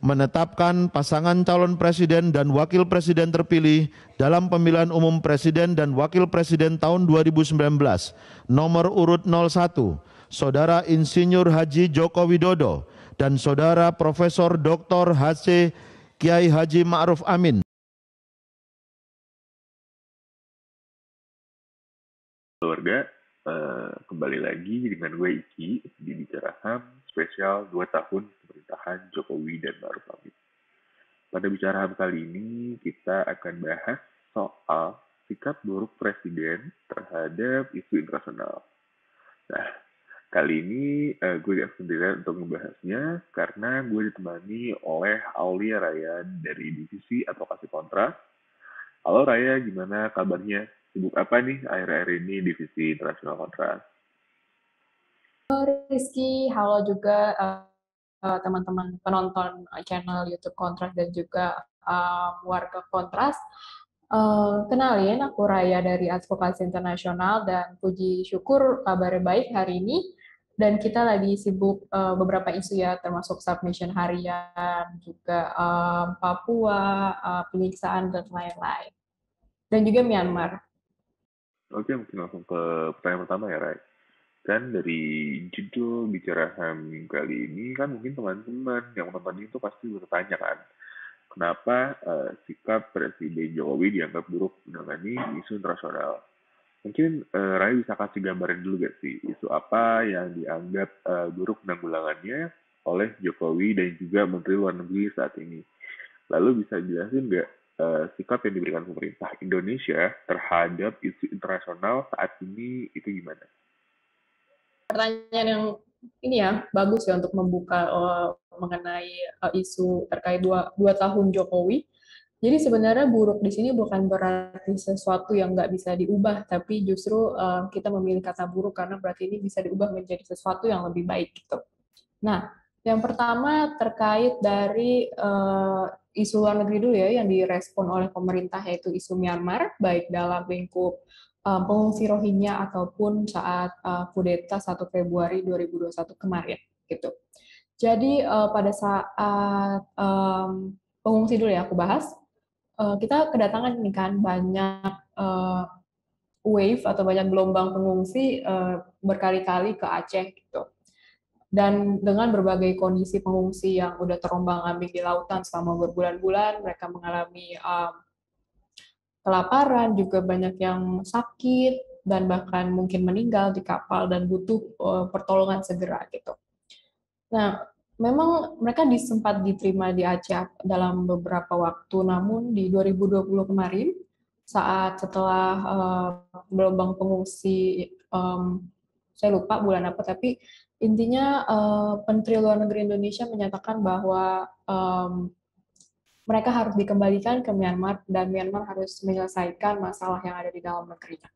menetapkan pasangan calon presiden dan wakil presiden terpilih dalam pemilihan umum presiden dan wakil presiden tahun 2019 nomor urut 01 Saudara Insinyur Haji Joko Widodo dan Saudara Profesor Dr. HC Kiai Haji Ma'ruf Amin. Keluarga, uh, kembali lagi dengan gue Iki di Bicara HAM spesial 2 tahun pemerintahan Jokowi dan Ma'ruf Amin. Pada Bicara HAM kali ini, kita akan bahas soal sikap buruk Presiden terhadap isu internasional. Nah, Kali ini uh, gue gak sendirian untuk membahasnya karena gue ditemani oleh Aulia Raya dari divisi advokasi kontras. Halo Raya, gimana kabarnya? Sibuk apa nih akhir-akhir ini divisi internasional kontras? Rizky, halo juga uh, teman-teman penonton channel YouTube Kontras dan juga um, warga Kontras. Uh, kenalin, aku Raya dari Advokasi Internasional dan puji syukur kabarnya baik hari ini dan kita lagi sibuk uh, beberapa isu ya termasuk submission harian juga um, Papua uh, penyiksaan dan lain-lain dan juga Myanmar. Oke mungkin langsung ke pertanyaan pertama ya Rai. Kan dari judul bicara HAM kali ini kan mungkin teman-teman yang menonton itu pasti bertanya kan kenapa uh, sikap Presiden Jokowi dianggap buruk menangani isu internasional. Mungkin uh, Rai bisa kasih gambaran dulu gak sih isu apa yang dianggap uh, buruk penanggulangannya oleh Jokowi dan juga Menteri Luar Negeri saat ini. Lalu bisa jelasin nggak uh, sikap yang diberikan pemerintah Indonesia terhadap isu internasional saat ini itu gimana? Pertanyaan yang ini ya bagus ya untuk membuka uh, mengenai uh, isu terkait dua, dua tahun Jokowi jadi sebenarnya buruk di sini bukan berarti sesuatu yang nggak bisa diubah, tapi justru uh, kita memilih kata buruk karena berarti ini bisa diubah menjadi sesuatu yang lebih baik gitu. Nah, yang pertama terkait dari isu luar negeri dulu ya yang direspon oleh pemerintah yaitu isu Myanmar, baik dalam lingkup um, pengungsi Rohingya ataupun saat kudeta 1 Februari 2021 kemarin gitu. Jadi uh, pada saat pengungsi dulu ya aku bahas kita kedatangan ini kan banyak wave atau banyak gelombang pengungsi berkali-kali ke Aceh gitu. Dan dengan berbagai kondisi pengungsi yang udah terombang-ambing di lautan selama berbulan-bulan, mereka mengalami um, kelaparan, juga banyak yang sakit dan bahkan mungkin meninggal di kapal dan butuh uh, pertolongan segera gitu. Nah, memang mereka disempat diterima di Aceh dalam beberapa waktu, namun di 2020 kemarin saat setelah uh, pengungsi, um, saya lupa bulan apa, tapi intinya uh, Menteri Luar Negeri Indonesia menyatakan bahwa um, mereka harus dikembalikan ke Myanmar dan Myanmar harus menyelesaikan masalah yang ada di dalam negerinya.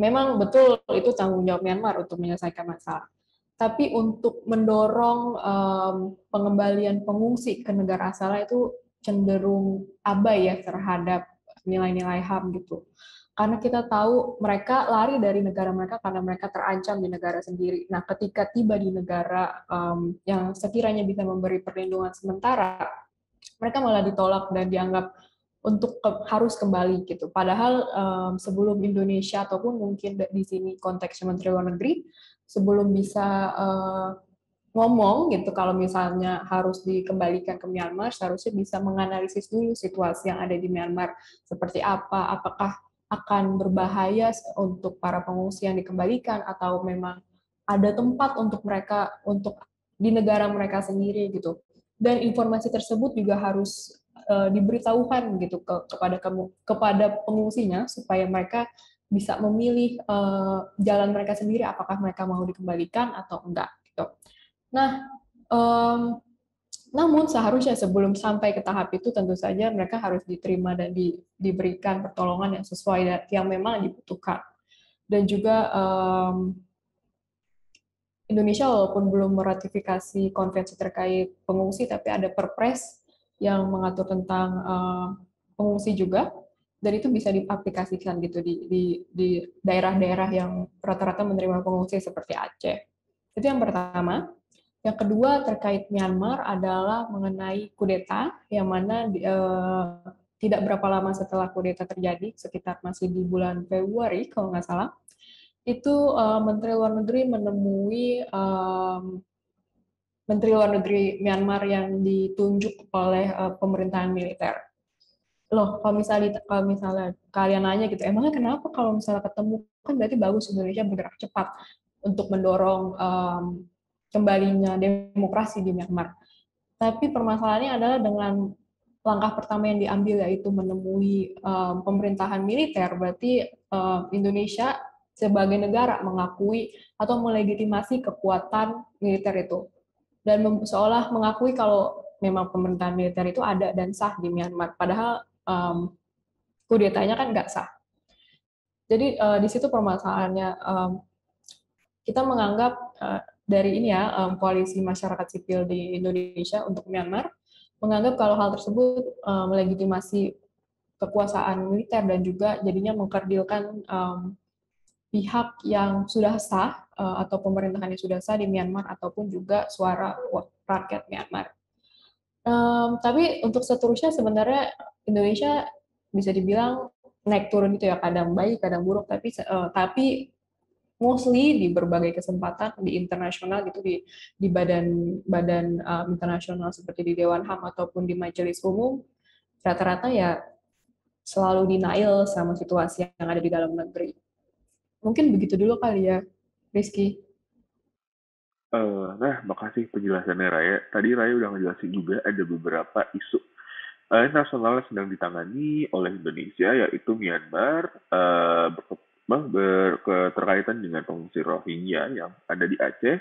Memang betul itu tanggung jawab Myanmar untuk menyelesaikan masalah tapi untuk mendorong um, pengembalian pengungsi ke negara asalnya itu cenderung abai ya terhadap nilai-nilai HAM gitu. Karena kita tahu mereka lari dari negara mereka karena mereka terancam di negara sendiri. Nah, ketika tiba di negara um, yang sekiranya bisa memberi perlindungan sementara, mereka malah ditolak dan dianggap untuk ke, harus kembali gitu. Padahal um, sebelum Indonesia ataupun mungkin di sini konteksnya Menteri Luar Negeri sebelum bisa uh, ngomong gitu kalau misalnya harus dikembalikan ke Myanmar seharusnya bisa menganalisis dulu situasi yang ada di Myanmar seperti apa apakah akan berbahaya untuk para pengungsi yang dikembalikan atau memang ada tempat untuk mereka untuk di negara mereka sendiri gitu dan informasi tersebut juga harus uh, diberitahukan gitu ke, kepada kamu kepada pengungsinya supaya mereka bisa memilih uh, jalan mereka sendiri apakah mereka mau dikembalikan atau enggak gitu. Nah, um, namun seharusnya sebelum sampai ke tahap itu tentu saja mereka harus diterima dan di, diberikan pertolongan yang sesuai yang memang dibutuhkan. Dan juga um, Indonesia walaupun belum meratifikasi konvensi terkait pengungsi, tapi ada perpres yang mengatur tentang uh, pengungsi juga dan itu bisa diaplikasikan gitu di di di daerah-daerah yang rata-rata menerima pengungsi seperti Aceh. Itu yang pertama. Yang kedua terkait Myanmar adalah mengenai kudeta, yang mana uh, tidak berapa lama setelah kudeta terjadi, sekitar masih di bulan Februari kalau nggak salah, itu uh, Menteri Luar Negeri menemui um, Menteri Luar Negeri Myanmar yang ditunjuk oleh uh, pemerintahan militer. Loh, kalau misalnya kalau misalnya kalian nanya gitu, emangnya kenapa kalau misalnya ketemu kan berarti bagus Indonesia bergerak cepat untuk mendorong um, kembalinya demokrasi di Myanmar. Tapi permasalahannya adalah dengan langkah pertama yang diambil yaitu menemui um, pemerintahan militer, berarti um, Indonesia sebagai negara mengakui atau melegitimasi kekuatan militer itu dan seolah mengakui kalau memang pemerintahan militer itu ada dan sah di Myanmar, padahal um, kudetanya kan nggak sah. Jadi uh, di situ permasalahannya um, kita menganggap dari ini ya um, koalisi masyarakat sipil di Indonesia untuk Myanmar menganggap kalau hal tersebut um, melegitimasi kekuasaan militer dan juga jadinya mengkerdilkan um, pihak yang sudah sah uh, atau pemerintahan yang sudah sah di Myanmar ataupun juga suara rakyat Myanmar. Um, tapi untuk seterusnya sebenarnya Indonesia bisa dibilang naik turun gitu ya kadang baik kadang buruk tapi uh, tapi mostly di berbagai kesempatan di internasional gitu di di badan badan um, internasional seperti di Dewan HAM ataupun di Majelis Umum rata-rata ya selalu denial sama situasi yang ada di dalam negeri. Mungkin begitu dulu kali ya, Rizky. Uh, nah, makasih penjelasannya Raya. Tadi Raya udah ngejelasin juga ada beberapa isu uh, nasional yang sedang ditangani oleh Indonesia, yaitu Myanmar, uh, berketerkaitan dengan pengungsi Rohingya yang ada di Aceh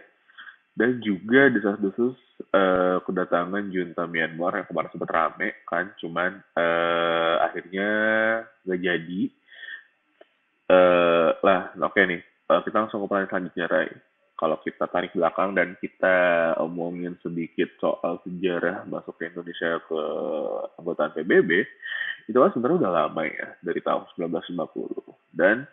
dan juga desas-desus uh, kedatangan junta Myanmar yang kemarin sempat rame kan cuman uh, akhirnya nggak jadi. Uh, lah oke okay nih uh, kita langsung ke pertanyaan selanjutnya Ray. Kalau kita tarik belakang dan kita omongin sedikit soal sejarah masuk ke Indonesia ke anggota PBB itu kan sebenarnya udah lama ya dari tahun 1950 dan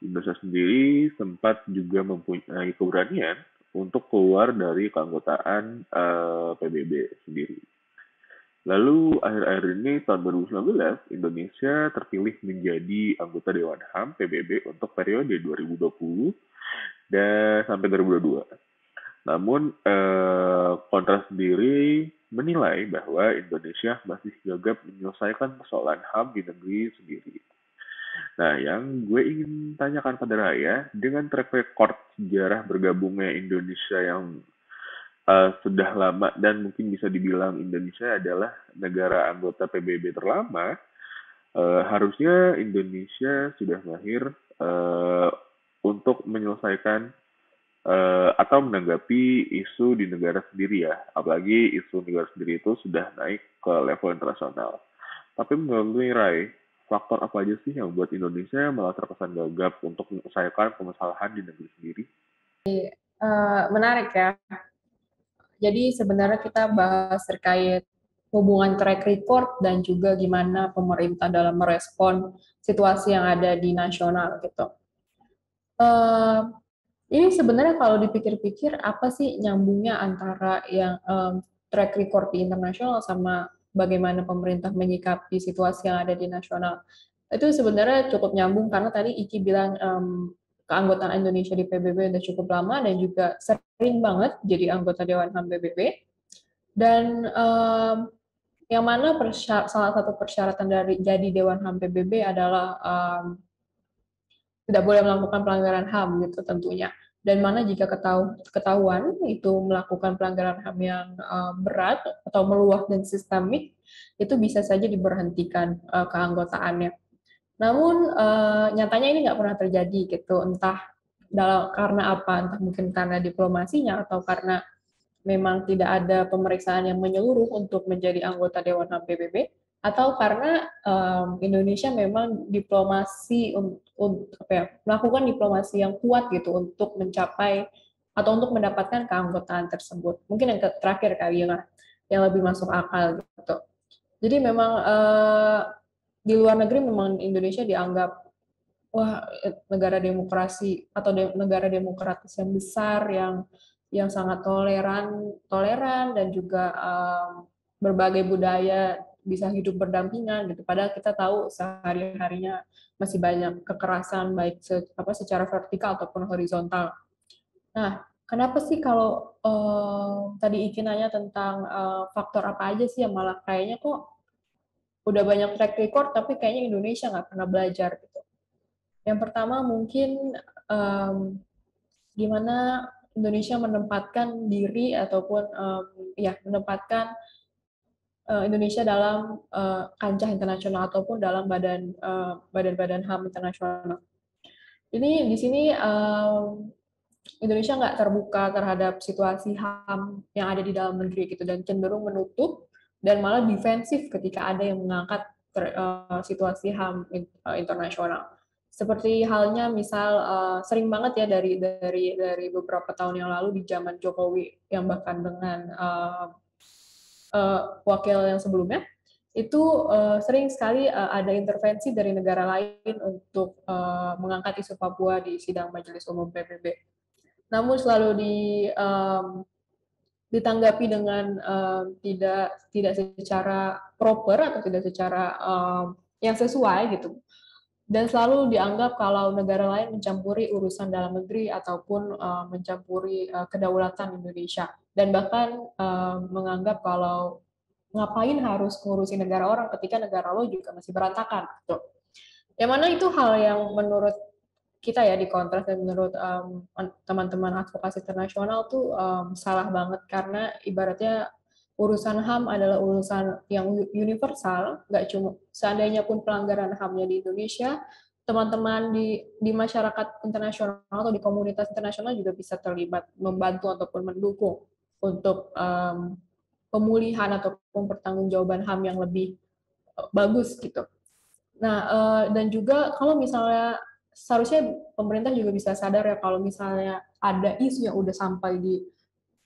Indonesia sendiri sempat juga mempunyai keberanian untuk keluar dari keanggotaan uh, eh, PBB sendiri. Lalu akhir-akhir ini tahun 2019 Indonesia terpilih menjadi anggota Dewan HAM PBB untuk periode 2020 dan sampai 2022. Namun eh, Kontras sendiri menilai bahwa Indonesia masih gagap menyelesaikan persoalan HAM di negeri sendiri. Nah, yang gue ingin tanyakan pada Raya, dengan track record sejarah bergabungnya Indonesia yang uh, sudah lama dan mungkin bisa dibilang Indonesia adalah negara anggota PBB terlama, uh, harusnya Indonesia sudah mahir uh, untuk menyelesaikan uh, atau menanggapi isu di negara sendiri ya, apalagi isu negara sendiri itu sudah naik ke level internasional. Tapi menurut Rai, faktor apa aja sih yang membuat Indonesia malah terkesan gagap untuk menyelesaikan permasalahan di negeri sendiri? Uh, menarik ya. Jadi sebenarnya kita bahas terkait hubungan track record dan juga gimana pemerintah dalam merespon situasi yang ada di nasional gitu. Uh, ini sebenarnya kalau dipikir-pikir apa sih nyambungnya antara yang um, track record di internasional sama bagaimana pemerintah menyikapi situasi yang ada di nasional. Itu sebenarnya cukup nyambung karena tadi Iki bilang um, keanggotaan Indonesia di PBB sudah cukup lama dan juga sering banget jadi anggota Dewan HAM PBB. Dan um, yang mana salah satu persyaratan dari jadi Dewan HAM PBB adalah um, tidak boleh melakukan pelanggaran HAM gitu tentunya dan mana jika ketahu, ketahuan itu melakukan pelanggaran HAM yang uh, berat atau meluas dan sistemik, itu bisa saja diberhentikan uh, keanggotaannya. Namun uh, nyatanya ini nggak pernah terjadi gitu, entah dalam karena apa, entah mungkin karena diplomasinya atau karena memang tidak ada pemeriksaan yang menyeluruh untuk menjadi anggota Dewan HAM PBB, atau karena um, Indonesia memang diplomasi untuk apa ya, melakukan diplomasi yang kuat gitu untuk mencapai atau untuk mendapatkan keanggotaan tersebut. Mungkin yang terakhir kali ya, yang lebih masuk akal gitu. Jadi memang uh, di luar negeri memang Indonesia dianggap wah negara demokrasi atau de negara demokratis yang besar yang yang sangat toleran, toleran dan juga um, berbagai budaya bisa hidup berdampingan gitu. Padahal kita tahu sehari-harinya masih banyak kekerasan baik se, apa secara vertikal ataupun horizontal. Nah, kenapa sih kalau uh, tadi Iki nanya tentang uh, faktor apa aja sih yang malah kayaknya kok udah banyak track record tapi kayaknya Indonesia nggak pernah belajar gitu. Yang pertama mungkin um, gimana Indonesia menempatkan diri ataupun um, ya menempatkan uh, Indonesia dalam uh, kancah internasional ataupun dalam badan badan-badan uh, HAM internasional. Ini di sini um, Indonesia nggak terbuka terhadap situasi HAM yang ada di dalam negeri gitu dan cenderung menutup dan malah defensif ketika ada yang mengangkat ter, uh, situasi HAM uh, internasional. Seperti halnya misal uh, sering banget ya dari dari dari beberapa tahun yang lalu di zaman Jokowi yang bahkan dengan uh, uh, wakil yang sebelumnya itu uh, sering sekali uh, ada intervensi dari negara lain untuk uh, mengangkat isu Papua di sidang Majelis Umum PBB namun selalu di um, ditanggapi dengan um, tidak tidak secara proper atau tidak secara um, yang sesuai gitu. Dan selalu dianggap kalau negara lain mencampuri urusan dalam negeri ataupun uh, mencampuri uh, kedaulatan Indonesia dan bahkan uh, menganggap kalau ngapain harus ngurusin negara orang ketika negara lo juga masih berantakan gitu. Yang mana itu hal yang menurut kita ya di kontras dan menurut um, teman-teman advokasi internasional tuh um, salah banget. Karena ibaratnya urusan HAM adalah urusan yang universal, nggak cuma seandainya pun pelanggaran HAM-nya di Indonesia, teman-teman di di masyarakat internasional atau di komunitas internasional juga bisa terlibat membantu ataupun mendukung untuk um, pemulihan ataupun pertanggungjawaban HAM yang lebih uh, bagus gitu. Nah, uh, dan juga kalau misalnya seharusnya pemerintah juga bisa sadar ya kalau misalnya ada isu yang udah sampai di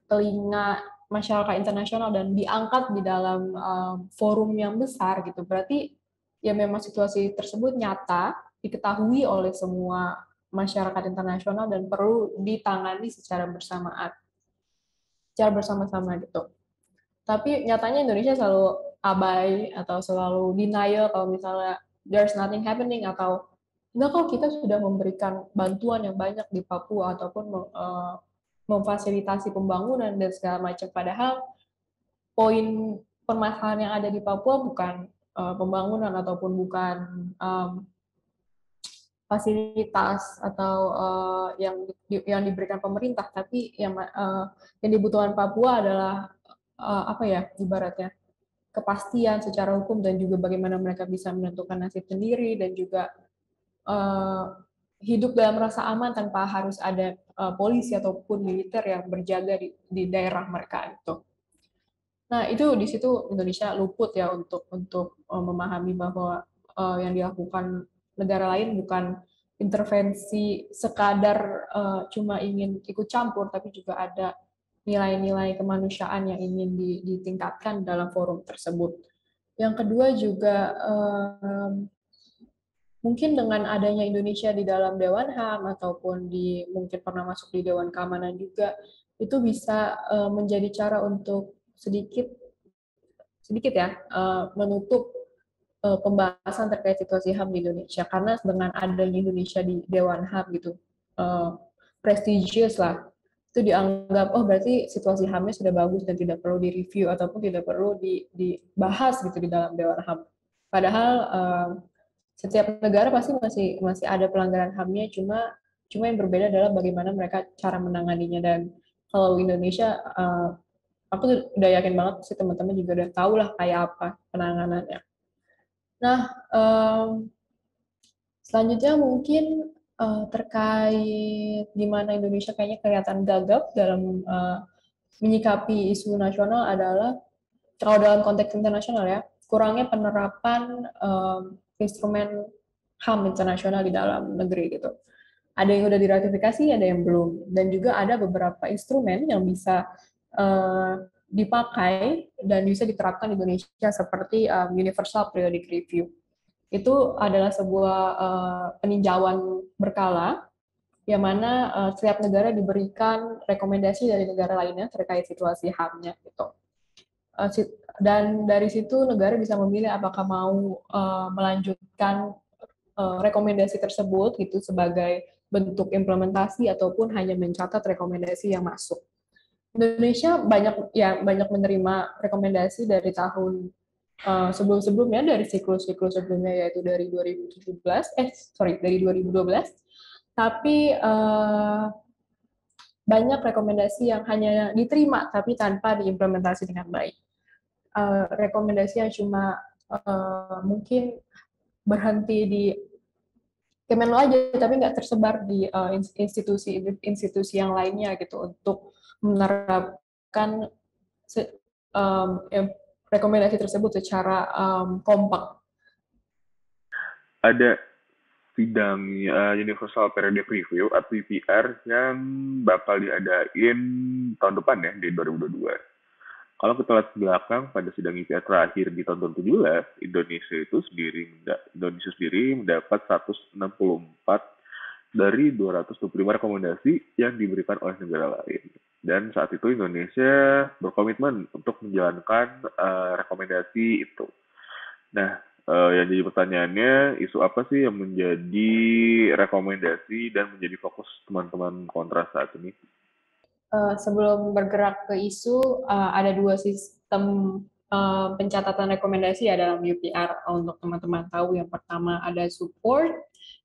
telinga masyarakat internasional dan diangkat di dalam um, forum yang besar gitu berarti ya memang situasi tersebut nyata diketahui oleh semua masyarakat internasional dan perlu ditangani secara bersamaan secara bersama-sama gitu. Tapi nyatanya Indonesia selalu abai atau selalu denial kalau misalnya there's nothing happening atau enggak kok kita sudah memberikan bantuan yang banyak di Papua ataupun uh, memfasilitasi pembangunan dan segala macam. Padahal poin permasalahan yang ada di Papua bukan uh, pembangunan ataupun bukan um, fasilitas atau uh, yang di, yang diberikan pemerintah tapi yang uh, yang dibutuhkan Papua adalah uh, apa ya ibaratnya kepastian secara hukum dan juga bagaimana mereka bisa menentukan nasib sendiri dan juga uh, hidup dalam rasa aman tanpa harus ada uh, polisi ataupun militer yang berjaga di, di daerah mereka itu. Nah itu di situ Indonesia luput ya untuk untuk uh, memahami bahwa uh, yang dilakukan negara lain bukan intervensi sekadar uh, cuma ingin ikut campur, tapi juga ada nilai-nilai kemanusiaan yang ingin ditingkatkan dalam forum tersebut. Yang kedua juga um, mungkin dengan adanya Indonesia di dalam Dewan HAM ataupun di mungkin pernah masuk di Dewan Keamanan juga itu bisa uh, menjadi cara untuk sedikit sedikit ya uh, menutup uh, pembahasan terkait situasi HAM di Indonesia. Karena dengan adanya Indonesia di Dewan HAM gitu uh, prestigious lah. Itu dianggap oh berarti situasi HAM-nya sudah bagus dan tidak perlu direview ataupun tidak perlu di, dibahas gitu di dalam Dewan HAM padahal uh, setiap negara pasti masih masih ada pelanggaran HAM-nya cuma cuma yang berbeda adalah bagaimana mereka cara menanganinya. Dan kalau Indonesia uh, aku udah yakin banget sih teman-teman juga udah tahu lah kayak apa penanganannya. Nah, um, selanjutnya mungkin uh, terkait gimana Indonesia kayaknya kelihatan gagap dalam uh, menyikapi isu nasional adalah kalau dalam konteks internasional ya kurangnya penerapan um, instrumen HAM internasional di dalam negeri gitu. Ada yang sudah diratifikasi, ada yang belum. Dan juga ada beberapa instrumen yang bisa uh, dipakai dan bisa diterapkan di Indonesia seperti um, Universal Periodic Review. Itu adalah sebuah uh, peninjauan berkala yang mana uh, setiap negara diberikan rekomendasi dari negara lainnya terkait situasi HAM-nya gitu. Uh, dan dari situ negara bisa memilih apakah mau uh, melanjutkan uh, rekomendasi tersebut gitu sebagai bentuk implementasi ataupun hanya mencatat rekomendasi yang masuk. Indonesia banyak ya banyak menerima rekomendasi dari tahun uh, sebelum-sebelumnya dari siklus-siklus sebelumnya yaitu dari 2017 eh sorry dari 2012 tapi uh, banyak rekomendasi yang hanya diterima tapi tanpa diimplementasi dengan baik. Uh, rekomendasi yang cuma uh, mungkin berhenti di Kemenlu aja, tapi nggak tersebar di institusi-institusi yang lainnya gitu untuk menerapkan um, rekomendasi tersebut secara um, kompak. Ada sidang uh, Universal Periodic Review atau UPR yang bakal diadain tahun depan ya di 2022. Kalau kita lihat belakang pada sidang UPR terakhir di tahun 2017, Indonesia itu sendiri Indonesia sendiri mendapat 164 dari 225 rekomendasi yang diberikan oleh negara lain. Dan saat itu Indonesia berkomitmen untuk menjalankan uh, rekomendasi itu. Nah, uh, yang jadi pertanyaannya isu apa sih yang menjadi rekomendasi dan menjadi fokus teman-teman kontras saat ini? Uh, sebelum bergerak ke isu, uh, ada dua sistem uh, pencatatan rekomendasi ya dalam UPR untuk teman-teman tahu. Yang pertama ada support,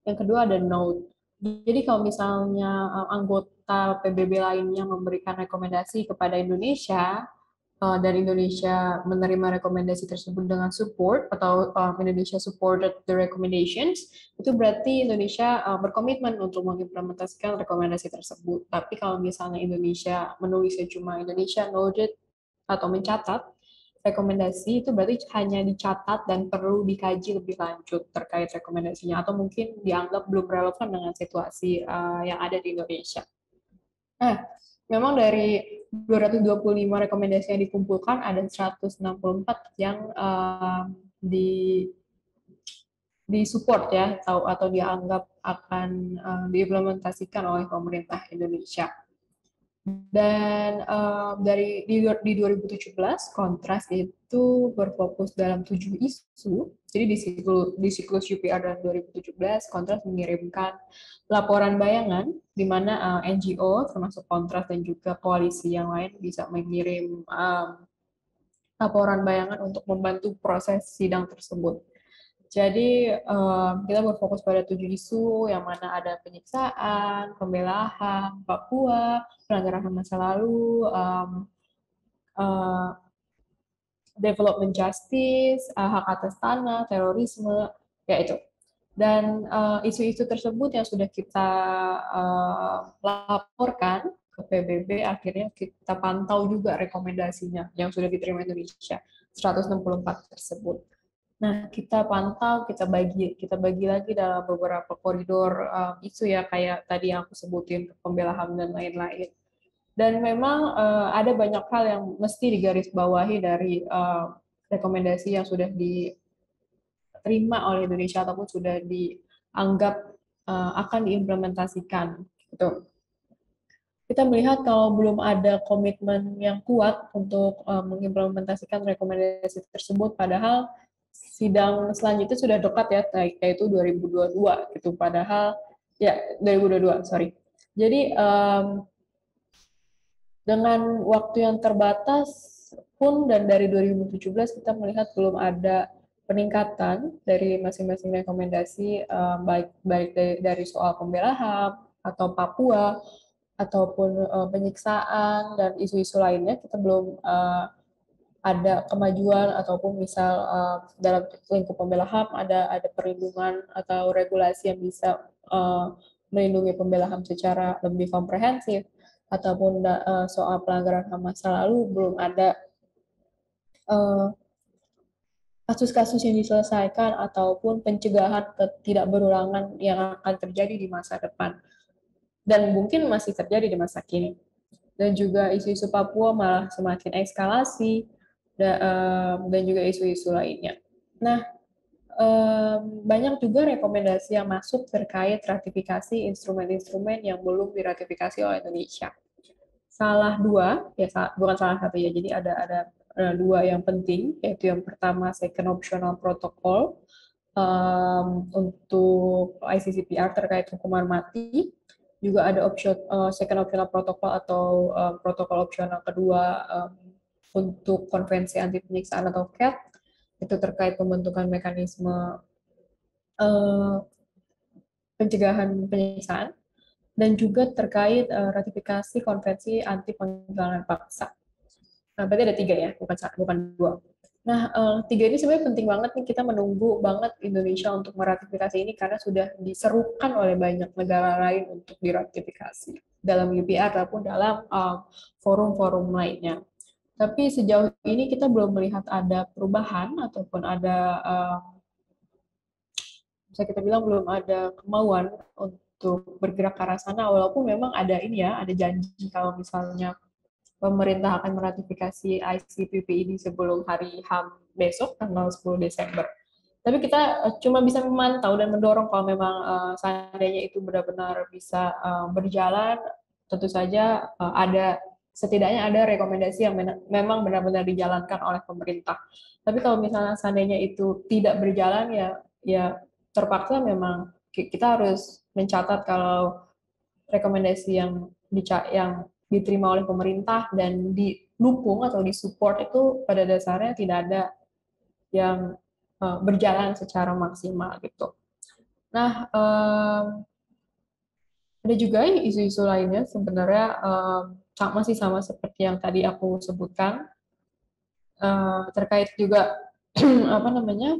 yang kedua ada note. Jadi kalau misalnya anggota PBB lainnya memberikan rekomendasi kepada Indonesia, uh, dari Indonesia menerima rekomendasi tersebut dengan support atau uh, Indonesia supported the recommendations, itu berarti Indonesia uh, berkomitmen untuk mengimplementasikan rekomendasi tersebut. Tapi kalau misalnya Indonesia menulisnya cuma Indonesia noted atau mencatat, rekomendasi itu berarti hanya dicatat dan perlu dikaji lebih lanjut terkait rekomendasinya atau mungkin dianggap belum relevan dengan situasi yang ada di Indonesia. Nah, memang dari 225 rekomendasi yang dikumpulkan ada 164 yang uh, di di support ya atau atau dianggap akan uh, diimplementasikan oleh pemerintah Indonesia. Dan uh, dari di, di 2017 Kontras itu berfokus dalam tujuh isu. Jadi di siklus, di siklus UPR dan 2017 Kontras mengirimkan laporan bayangan di mana uh, eh, NGO termasuk Kontras dan juga koalisi yang lain bisa mengirim um, laporan bayangan untuk membantu proses sidang tersebut. Jadi um, kita berfokus pada tujuh isu yang mana ada penyiksaan, pembelahan, Papua, pelanggaran masa lalu, um, development justice, uh, hak atas tanah, terorisme, ya itu. Dan isu-isu uh, tersebut yang sudah kita uh, laporkan ke PBB, akhirnya kita pantau juga rekomendasinya yang sudah diterima Indonesia, 164 tersebut. Nah, kita pantau, kita bagi, kita bagi lagi dalam beberapa koridor um, isu ya kayak tadi yang aku sebutin pembela HAM dan lain-lain. Dan memang uh, ada banyak hal yang mesti digarisbawahi dari uh, rekomendasi yang sudah diterima oleh Indonesia ataupun sudah dianggap uh, akan diimplementasikan. Gitu. Kita melihat kalau belum ada komitmen yang kuat untuk uh, mengimplementasikan rekomendasi tersebut, padahal sidang selanjutnya sudah dekat ya, yaitu 2022 gitu. Padahal ya 2022, sorry. Jadi um, dengan waktu yang terbatas pun dan dari 2017 kita melihat belum ada peningkatan dari masing-masing rekomendasi um, baik baik dari, soal pembela HAM atau Papua ataupun uh, penyiksaan dan isu-isu lainnya kita belum uh, ada kemajuan ataupun misal dalam lingkup pembela HAM ada ada perlindungan atau regulasi yang bisa melindungi pembela HAM secara lebih komprehensif ataupun uh, soal pelanggaran HAM masa lalu belum ada kasus-kasus uh, yang diselesaikan ataupun pencegahan tidak berulangan yang akan terjadi di masa depan dan mungkin masih terjadi di masa kini dan juga isu-isu Papua malah semakin eskalasi dan juga isu-isu lainnya. Nah, um, banyak juga rekomendasi yang masuk terkait ratifikasi instrumen-instrumen yang belum diratifikasi oleh Indonesia. Salah dua, ya bukan salah satu ya, jadi ada ada dua yang penting, yaitu yang pertama second optional protocol um, untuk ICCPR terkait hukuman mati, juga ada option uh, second optional protocol atau uh, protokol opsional kedua um, untuk konvensi anti penyiksaan atau CAT itu terkait pembentukan mekanisme uh, pencegahan penyiksaan dan juga terkait uh, ratifikasi konvensi anti penggalangan paksa. Nah, berarti ada tiga ya, bukan satu, bukan dua. Nah, uh, tiga ini sebenarnya penting banget nih kita menunggu banget Indonesia untuk meratifikasi ini karena sudah diserukan oleh banyak negara lain untuk diratifikasi dalam UPR ataupun dalam forum-forum uh, lainnya. Tapi sejauh ini kita belum melihat ada perubahan ataupun ada uh, bisa kita bilang belum ada kemauan untuk bergerak ke arah sana walaupun memang ada ini ya ada janji kalau misalnya pemerintah akan meratifikasi ICPP ini sebelum hari HAM besok tanggal 10 Desember. Tapi kita uh, cuma bisa memantau dan mendorong kalau memang uh, seandainya itu benar-benar bisa uh, berjalan, tentu saja uh, ada setidaknya ada rekomendasi yang memang benar-benar dijalankan oleh pemerintah. Tapi kalau misalnya seandainya itu tidak berjalan ya ya terpaksa memang kita harus mencatat kalau rekomendasi yang yang diterima oleh pemerintah dan didukung atau disupport itu pada dasarnya tidak ada yang uh, berjalan secara maksimal gitu. Nah, um, ada juga isu-isu lainnya sebenarnya um, masih sama seperti yang tadi aku sebutkan. Uh, terkait juga apa namanya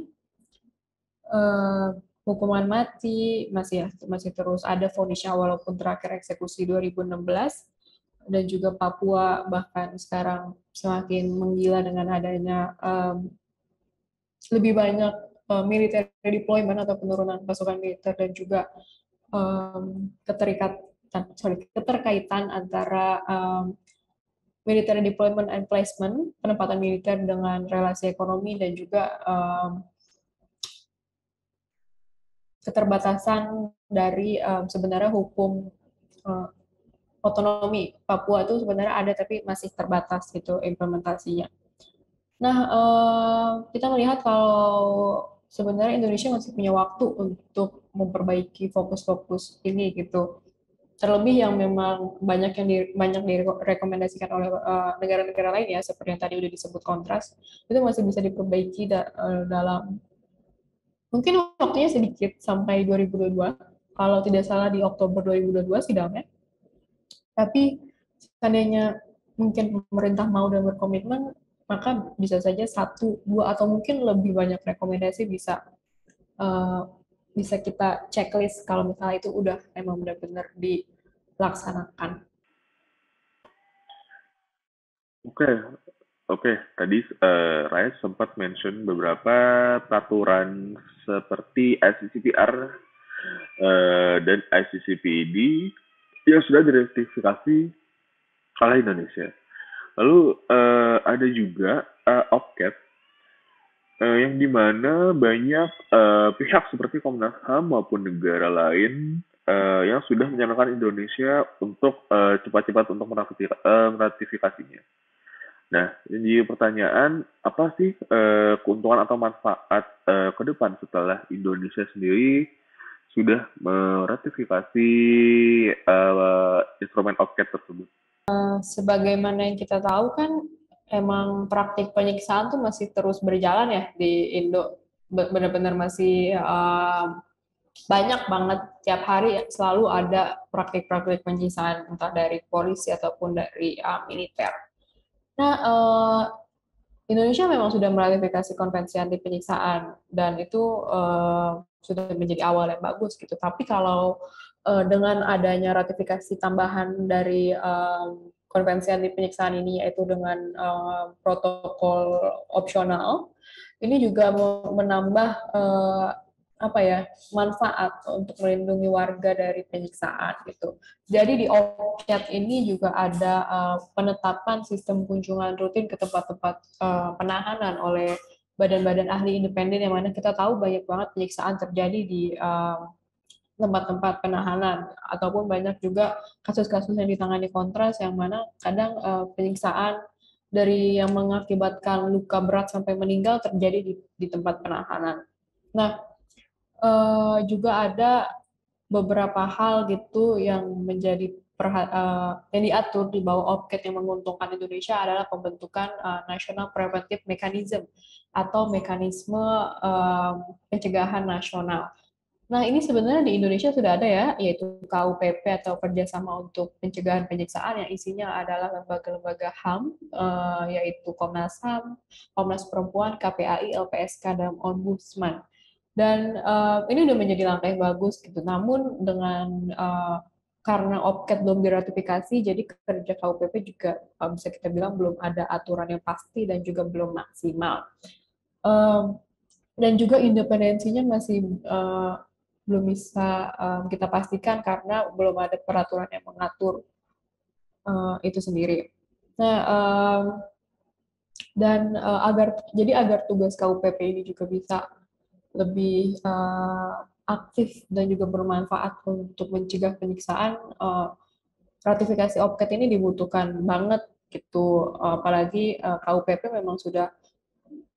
uh, hukuman mati masih ya masih terus ada vonisnya walaupun terakhir eksekusi 2016 dan juga Papua bahkan sekarang semakin menggila dengan adanya um, lebih banyak uh, military deployment atau penurunan pasukan militer dan juga um, keterikatan sorry, keterkaitan antara um, military deployment and placement, penempatan militer dengan relasi ekonomi dan juga um, keterbatasan dari um, sebenarnya hukum uh, otonomi Papua itu sebenarnya ada tapi masih terbatas gitu implementasinya. Nah, uh, kita melihat kalau sebenarnya Indonesia masih punya waktu untuk memperbaiki fokus-fokus ini gitu terlebih yang memang banyak yang di, banyak direkomendasikan oleh eh, negara-negara uh, lain ya seperti yang tadi udah disebut kontras itu masih bisa diperbaiki da, uh, dalam mungkin waktunya sedikit sampai 2022 kalau tidak salah di Oktober 2022 sidangnya tapi seandainya mungkin pemerintah mau dan berkomitmen maka bisa saja satu dua atau mungkin lebih banyak rekomendasi bisa uh, bisa kita checklist kalau misalnya itu udah emang benar-benar dilaksanakan. Oke, okay. oke. Okay. Tadi uh, Raya sempat mention beberapa peraturan seperti ICCPR uh, dan ICCPD yang sudah diratifikasi oleh Indonesia. Lalu uh, ada juga uh, OPCAT uh, yang di mana banyak uh, pihak seperti Komnas HAM maupun negara lain uh, yang sudah menyarankan Indonesia untuk cepat-cepat untuk meratifikasinya. Nah, jadi pertanyaan apa sih uh, keuntungan atau manfaat uh, ke depan setelah Indonesia sendiri sudah meratifikasi uh, instrumen OPCAT tersebut? Sebagaimana yang kita tahu kan emang praktik penyiksaan tuh masih terus berjalan ya di Indo. Benar-benar masih uh, banyak banget tiap hari selalu ada praktik-praktik penyiksaan entah dari polisi ataupun dari uh, militer. Nah, uh, Indonesia memang sudah meratifikasi konvensi anti penyiksaan dan itu uh, sudah menjadi awal yang bagus gitu. Tapi kalau uh, dengan adanya ratifikasi tambahan dari um, konvensi anti penyiksaan ini yaitu dengan uh, protokol opsional ini juga menambah uh, apa ya manfaat untuk melindungi warga dari penyiksaan gitu. Jadi di OPCAT ini juga ada uh, penetapan sistem kunjungan rutin ke tempat-tempat uh, penahanan oleh badan-badan ahli independen yang mana kita tahu banyak banget penyiksaan terjadi di tempat-tempat penahanan ataupun banyak juga kasus-kasus yang ditangani kontras yang mana kadang uh, penyiksaan dari yang mengakibatkan luka berat sampai meninggal terjadi di, di tempat penahanan. Nah, uh, juga ada beberapa hal gitu yang menjadi uh, yang diatur di bawah OPCAT yang menguntungkan Indonesia adalah pembentukan uh, National Preventive Mechanism atau mekanisme uh, pencegahan nasional. Nah, ini sebenarnya di Indonesia sudah ada ya, yaitu KUPP atau Kerjasama untuk Pencegahan Penyiksaan yang isinya adalah lembaga-lembaga HAM, yaitu Komnas HAM, Komnas Perempuan, KPAI, LPSK, dan Ombudsman. Dan ini sudah menjadi langkah yang bagus gitu. Namun dengan karena OPCAT belum diratifikasi, jadi kerja KUPP juga bisa kita bilang belum ada aturan yang pasti dan juga belum maksimal. dan juga independensinya masih belum bisa um, kita pastikan karena belum ada peraturan yang mengatur uh, itu sendiri. Nah, um, dan uh, agar jadi agar tugas KUPP ini juga bisa lebih uh, aktif dan juga bermanfaat untuk mencegah penyiksaan, uh, ratifikasi OPCAT ini dibutuhkan banget gitu, apalagi uh, KUPP memang sudah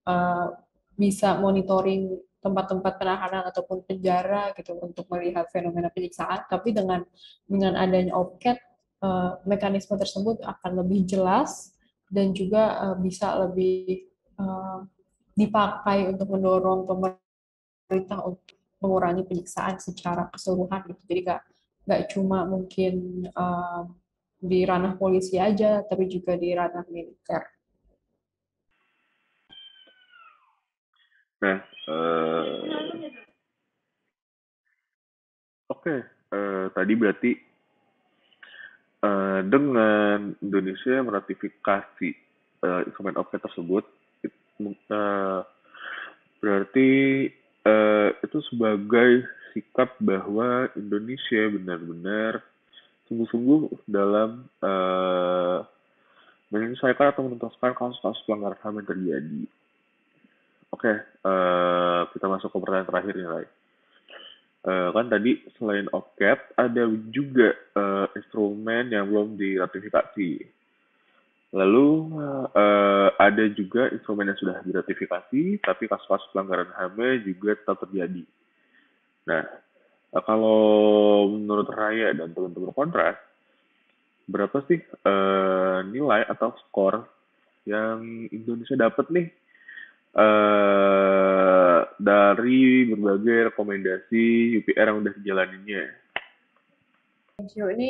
uh, bisa monitoring tempat-tempat penahanan ataupun penjara gitu untuk melihat fenomena penyiksaan, tapi dengan dengan adanya OPCAT uh, mekanisme tersebut akan lebih jelas dan juga uh, bisa lebih uh, dipakai untuk mendorong pemerintah untuk mengurangi penyiksaan secara keseluruhan gitu. Jadi nggak nggak cuma mungkin uh, di ranah polisi aja, tapi juga di ranah militer. Nah, uh, oke, okay. uh, tadi berarti uh, dengan Indonesia meratifikasi uh, instrumen OPEC tersebut, uh, berarti uh, itu sebagai sikap bahwa Indonesia benar-benar sungguh-sungguh dalam uh, menyelesaikan atau menuntaskan kasus-kasus pelanggaran HAM yang terjadi. Okay, uh, kita masuk ke pertanyaan terakhir nih, Rai. Uh, kan tadi selain OPCAT, ada juga uh, instrumen yang belum diratifikasi. Lalu uh, ada juga instrumen yang sudah diratifikasi, tapi kasus-kasus pelanggaran HAM juga tetap terjadi. Nah, uh, kalau menurut Raya dan teman-teman kontras, berapa sih uh, nilai atau skor yang Indonesia dapat nih uh, dari berbagai rekomendasi UPR yang udah dijalaninya. Ini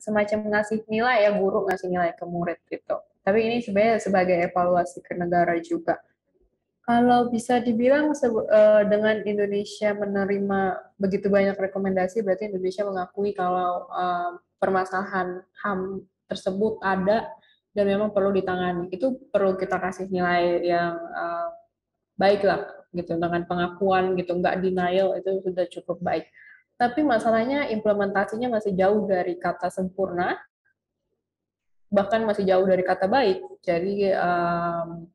semacam ngasih nilai ya, guru ngasih nilai ke murid gitu. Tapi ini sebenarnya sebagai evaluasi ke negara juga. Kalau bisa dibilang uh, dengan Indonesia menerima begitu banyak rekomendasi, berarti Indonesia mengakui kalau uh, permasalahan HAM tersebut ada dan memang perlu ditangani. Itu perlu kita kasih nilai yang baiklah gitu dengan pengakuan gitu nggak denial itu sudah cukup baik. Tapi masalahnya implementasinya masih jauh dari kata sempurna bahkan masih jauh dari kata baik. Jadi um,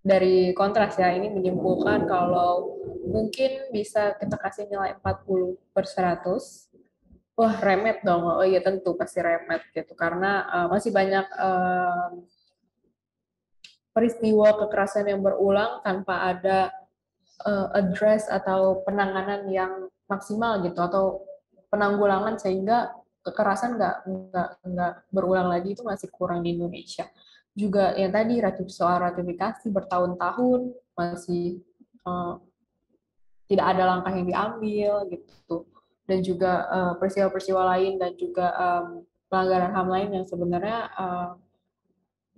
dari kontras ya ini menyimpulkan kalau mungkin bisa kita kasih nilai 40 per 100 wah remet dong. Oh iya tentu pasti remet gitu karena uh, masih banyak uh, peristiwa kekerasan yang berulang tanpa ada uh, address atau penanganan yang maksimal gitu atau penanggulangan sehingga kekerasan nggak nggak nggak berulang lagi itu masih kurang di Indonesia. Juga yang tadi soal ratifikasi bertahun-tahun masih uh, tidak ada langkah yang diambil gitu dan juga peristiwa peristiwa-peristiwa lain dan juga um, pelanggaran HAM lain yang sebenarnya uh,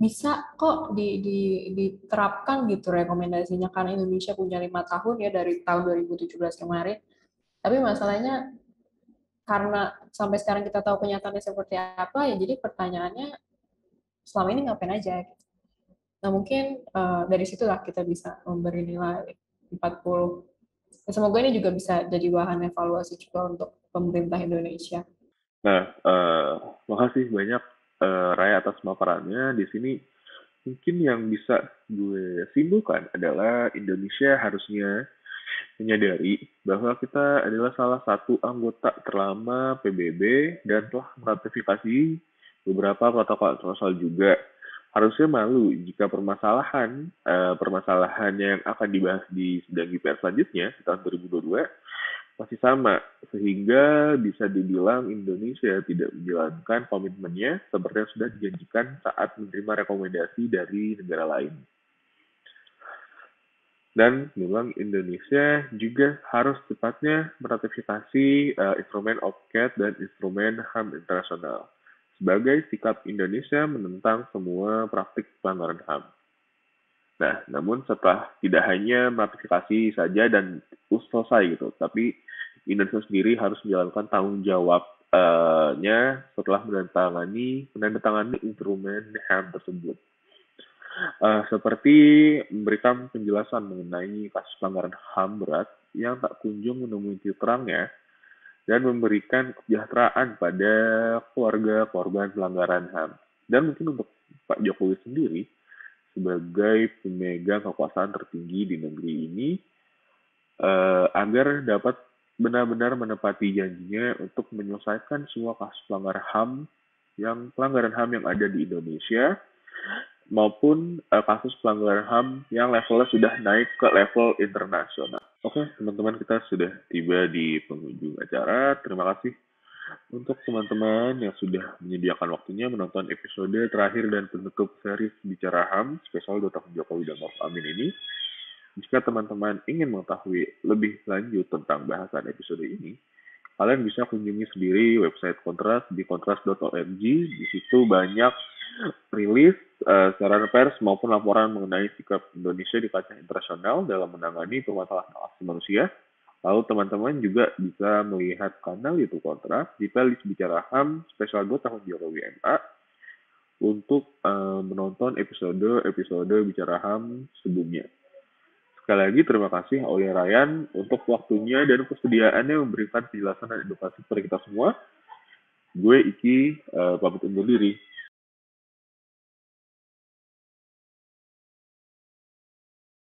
bisa kok di, di, diterapkan gitu rekomendasinya karena Indonesia punya lima tahun ya dari tahun 2017 kemarin. Tapi masalahnya karena sampai sekarang kita tahu kenyataannya seperti apa ya jadi pertanyaannya selama ini ngapain aja gitu. Nah mungkin uh, dari situlah kita bisa memberi nilai 40. Ya, semoga ini juga bisa jadi bahan evaluasi juga untuk pemerintah Indonesia. Nah, uh, makasih banyak uh, Raya atas paparannya. Di sini mungkin yang bisa gue simpulkan adalah Indonesia harusnya menyadari bahwa kita adalah salah satu anggota terlama PBB dan telah meratifikasi beberapa protokol internasional juga. Harusnya malu jika permasalahan uh, permasalahannya yang akan dibahas di sidang GPR selanjutnya di tahun 2022 masih sama, sehingga bisa dibilang Indonesia tidak menjalankan komitmennya seperti yang sudah dijanjikan saat menerima rekomendasi dari negara lain. Dan memang Indonesia juga harus cepatnya meratifikasi uh, instrumen OPCAT dan instrumen HAM internasional sebagai sikap Indonesia menentang semua praktik pelanggaran HAM. Nah, namun setelah tidak hanya meratifikasi saja dan selesai gitu, tapi Indonesia sendiri harus menjalankan tanggung jawabnya setelah menandatangani menandatangani instrumen HAM tersebut uh, seperti memberikan penjelasan mengenai kasus pelanggaran HAM berat yang tak kunjung menemui titik terangnya dan memberikan kesejahteraan pada keluarga korban pelanggaran HAM. Dan mungkin untuk Pak Jokowi sendiri, sebagai pemegang kekuasaan tertinggi di negeri ini, uh, agar dapat benar-benar menepati janjinya untuk menyelesaikan semua kasus pelanggaran HAM yang pelanggaran HAM yang ada di Indonesia maupun uh, kasus pelanggaran HAM yang levelnya sudah naik ke level internasional. Oke, teman-teman kita sudah tiba di penghujung acara. Terima kasih untuk teman-teman yang sudah menyediakan waktunya menonton episode terakhir dan penutup series Bicara HAM spesial Dr. Jokowi dan Maruf Amin ini. Jika teman-teman ingin mengetahui lebih lanjut tentang bahasan episode ini, kalian bisa kunjungi sendiri website Kontras di kontras.org. Di situ banyak rilis uh, siaran pers maupun laporan mengenai sikap Indonesia di kancah internasional dalam menangani permasalahan asasi manusia. Lalu teman-teman juga bisa melihat kanal YouTube Kontras di playlist Bicara HAM spesial 2 tahun Jokowi MA untuk uh, menonton episode-episode Bicara HAM sebelumnya. Sekali lagi terima kasih oleh Ryan untuk waktunya dan kesediaannya memberikan penjelasan dan edukasi kepada kita semua. Gue Iki, uh, pamit undur diri.